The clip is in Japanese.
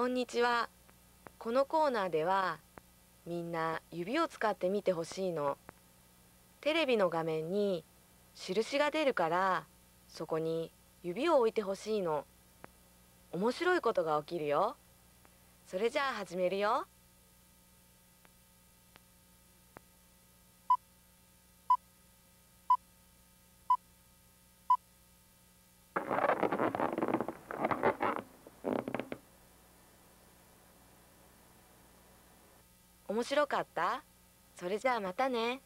こんにちは。このコーナーではみんな指を使って見てほしいの。テレビの画面に印が出るからそこに指を置いてほしいの。面白いことが起きるよ。それじゃあ始めるよ。面白かった？それじゃあまたね。